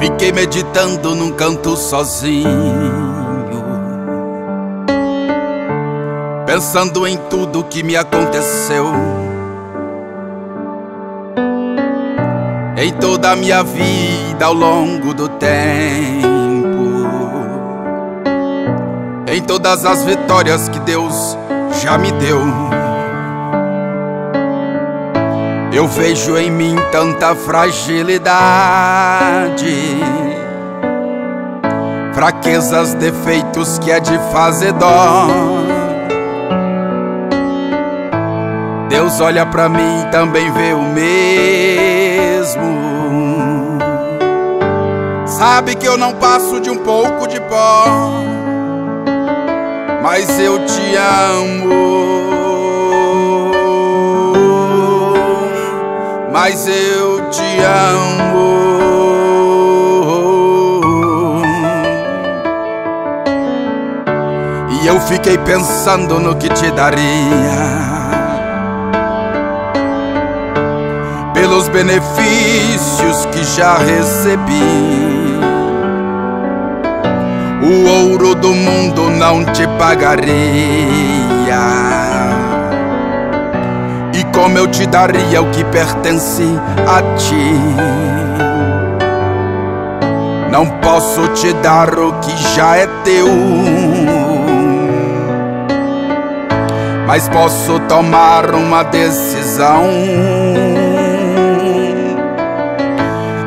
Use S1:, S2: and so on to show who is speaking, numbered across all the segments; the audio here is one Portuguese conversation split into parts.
S1: Fiquei meditando num canto sozinho, pensando em tudo que me aconteceu. Em toda a minha vida ao longo do tempo, em todas as vitórias que Deus já me deu. Eu vejo em mim tanta fragilidade, fraquezas, defeitos que é de fazer dó. Deus olha pra mim e também vê o mesmo. Sabe que eu não passo de um pouco de pó, mas eu te amo. Mas eu te amo. E eu fiquei pensando no que te daria. Pelos benefícios que já recebi, o ouro do mundo não te pagaria como eu te daria o que pertence a ti. Não posso te dar o que já é teu, mas posso tomar uma decisão.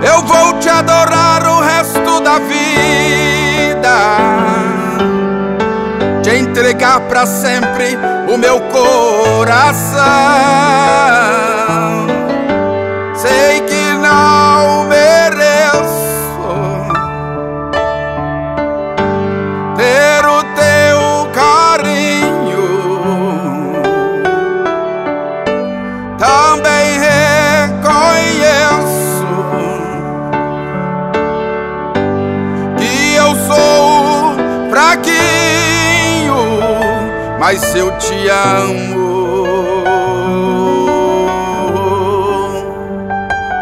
S1: Eu vou te adorar o resto da vida, te entregar para sempre o meu coração. Mas eu te amo.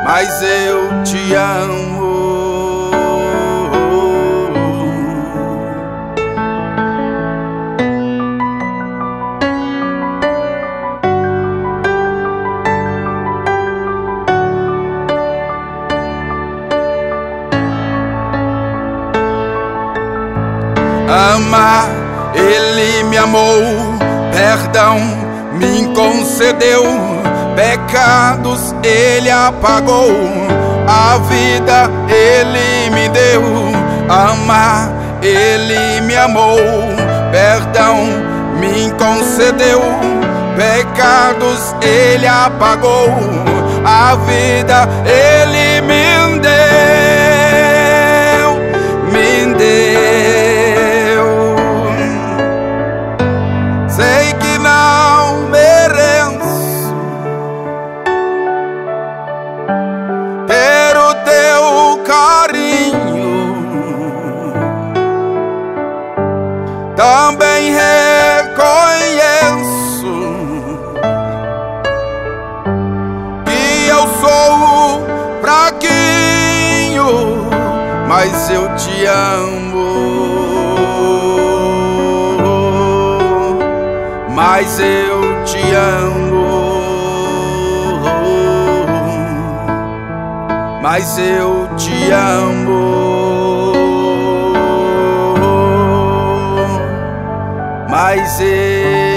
S1: mas eu te amo. Amar, ele me amou, perdão me concedeu. Pecados ele apagou, a vida ele me deu, amar ele me amou, perdão me concedeu, pecados ele apagou, a vida ele me deu, mas eu te amo. Mas eu te amo. Mas eu te amo. Mas eu